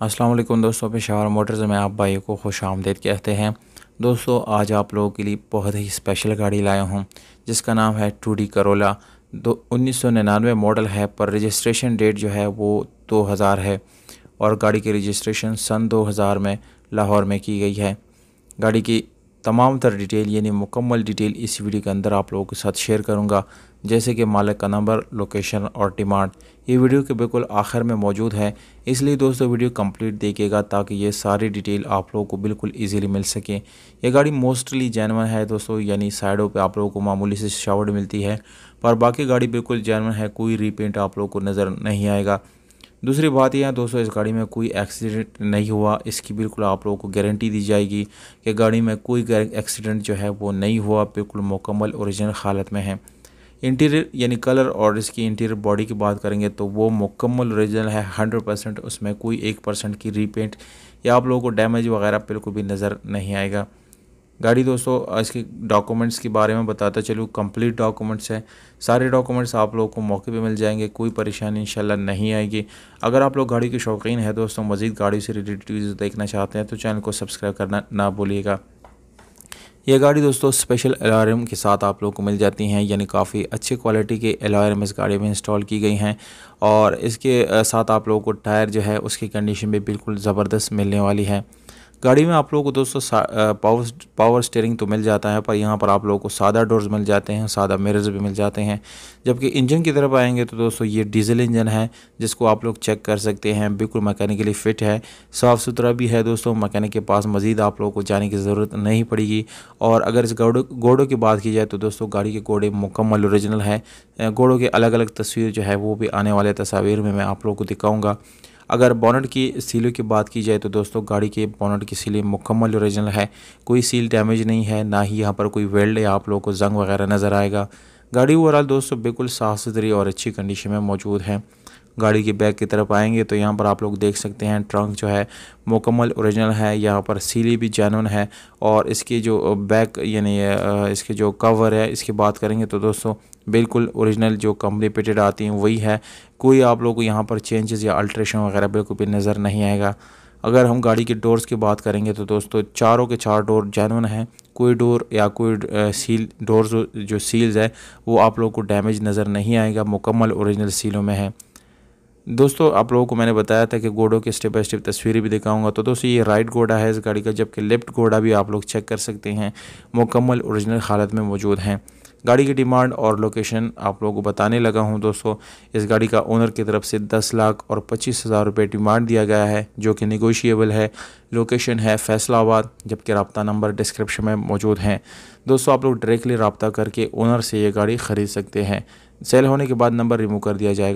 वालेकुम दोस्तों पेशावर मोटर्स में आप भाई को खुश आमदेद कहते हैं। दोस्तों, आज आप लोगों के लिए बहुत ही स्पेशल गाड़ी लाया हूँ, जिसका नाम है टू डी करोला दो, उन्नीस मॉडल है, पर रजिस्ट्रेशन डेट जो है वो 2000 है, और गाड़ी की रजिस्ट्रेशन सन 2000 में लाहौर में की गई है। गाड़ी की तमाम तर डिटेल, यानी मुकम्मल डिटेल इस वीडियो के अंदर आप लोगों के साथ शेयर करूँगा। जैसे कि मालिक का नंबर लोकेशन और डिमांड ये वीडियो के बिल्कुल आखिर में मौजूद है। इसलिए दोस्तों, वीडियो कंप्लीट देखिएगा ताकि ये सारी डिटेल आप लोगों को बिल्कुल इजीली मिल सके। ये गाड़ी मोस्टली जैनवन है दोस्तों, यानी साइडों पे आप लोगों को मामूली से शावर्ड मिलती है, पर बाकी गाड़ी बिल्कुल जैनवन है, कोई रीपेंट आप लोगों को नज़र नहीं आएगा। दूसरी बात यह है दोस्तों, इस गाड़ी में कोई एक्सीडेंट नहीं हुआ। इसकी बिल्कुल आप लोगों को गारंटी दी जाएगी कि गाड़ी में कोई एक्सीडेंट जो है वो नहीं हुआ, बिल्कुल मुकम्मल औरिजिनल हालत में है। इंटीरियर यानी कलर और इसकी इंटीरियर बॉडी की बात करेंगे तो वो मुकम्मल ओरिजिनल है हंड्रेड परसेंट उसमें कोई एक परसेंट की रीपेंट या आप लोगों को डैमेज वगैरह बिल्कुल भी नज़र नहीं आएगा। गाड़ी दोस्तों इसके डॉक्यूमेंट्स के बारे में बताता चलूँ। कंप्लीट डॉक्यूमेंट्स है। सारे डॉक्यूमेंट्स आप लोगों को मौके पे मिल जाएँगे। कोई परेशानी इंशाल्लाह नहीं आएगी। अगर आप लोग गाड़ी के शौकीन है दोस्तों, मज़ीद गाड़ी से रिलेटेड वीडियो देखना चाहते हैं तो चैनल को सब्सक्राइब करना ना भूलिएगा। ये गाड़ी दोस्तों स्पेशल अलार्म के साथ आप लोगों को मिल जाती हैं। यानी काफ़ी अच्छी क्वालिटी के अलार्म इस गाड़ी में इंस्टॉल की गई हैं। और इसके साथ आप लोगों को टायर जो है, उसकी कंडीशन भी बिल्कुल ज़बरदस्त मिलने वाली है। गाड़ी में आप लोगों को दोस्तों पावर पावर स्टेयरिंग तो मिल जाता है, पर यहाँ पर आप लोगों को सादा डोर्स मिल जाते हैं, सादा मिरर्स भी मिल जाते हैं। जबकि इंजन की तरफ़ आएँगे तो दोस्तों ये डीजल इंजन है, जिसको आप लोग चेक कर सकते हैं, बिल्कुल मैकेनिकली फ़िट है। साफ़ सुथरा भी है दोस्तों मैकेनिक के पास मज़ीद आप लोगों को जाने की ज़रूरत नहीं पड़ेगी। और अगर इस घोड़ों घोड़ों की बात की जाए तो दोस्तों गाड़ी के घोड़े मुकम्मल औरिजिनल है। घोड़ों के अलग अलग तस्वीर जो है वो भी आने वाले तस्वीर में मैं आप लोगों को दिखाऊँगा। अगर बॉनट की सीलों की बात की जाए तो दोस्तों गाड़ी के बॉनट की सीलें मुकम्मल ओरिजिनल है। कोई सील डैमेज नहीं है, ना ही यहाँ पर कोई वेल्ड या आप लोगों को जंग वगैरह नज़र आएगा। गाड़ी ओवरऑल दोस्तों बिल्कुल साफ़ सुथरी और अच्छी कंडीशन में मौजूद है। गाड़ी के बैक की तरफ़ आएँगे तो यहाँ पर आप लोग देख सकते हैं ट्रंक जो है मुकम्मल ओरिजिनल है, यहाँ पर सीली भी जैनवन है और इसकी जो बैक यानी इसके जो कवर है, इसकी बात करेंगे तो दोस्तों बिल्कुल ओरिजिनल जो कंपनी पेटेड आती हैं, वही है। कोई आप लोग को यहाँ पर चेंजेस या अल्ट्रेशन वगैरह बिल्कुल भी नज़र नहीं आएगा। अगर हम गाड़ी के डोर्स की बात करेंगे तो दोस्तों चारों के चार डोर जैनवन हैं। कोई डोर या कोई सील डोर जो सील्स है, वो आप लोग को डैमेज नज़र नहीं आएगा, मुकम्मल ओरिजिनल सीलों में है। दोस्तों, आप लोगों को मैंने बताया था कि घोड़ों की स्टेप बाय स्टेप तस्वीरें भी दिखाऊँगा तो दोस्तों, ये राइट घोड़ा है इस गाड़ी का, जबकि लेफ़्ट घोड़ा भी आप लोग चेक कर सकते हैं। मुकम्मल ओरिजिनल हालत में मौजूद हैं। गाड़ी की डिमांड और लोकेशन आप लोगों को बताने लगा हूँ, दोस्तों। इस गाड़ी का ओनर की तरफ़ से दस लाख और पच्चीस हज़ार रुपये डिमांड दिया गया है, जो कि निगोशिएबल है। लोकेशन है फैसलाबाद, जबकि रबता नंबर डिस्क्रिप्शन में मौजूद हैं। दोस्तों, आप लोग डायरेक्टली रबता करके ओनर से ये गाड़ी ख़रीद सकते हैं। सेल होने के बाद नंबर रिमूव कर दिया जाएगा।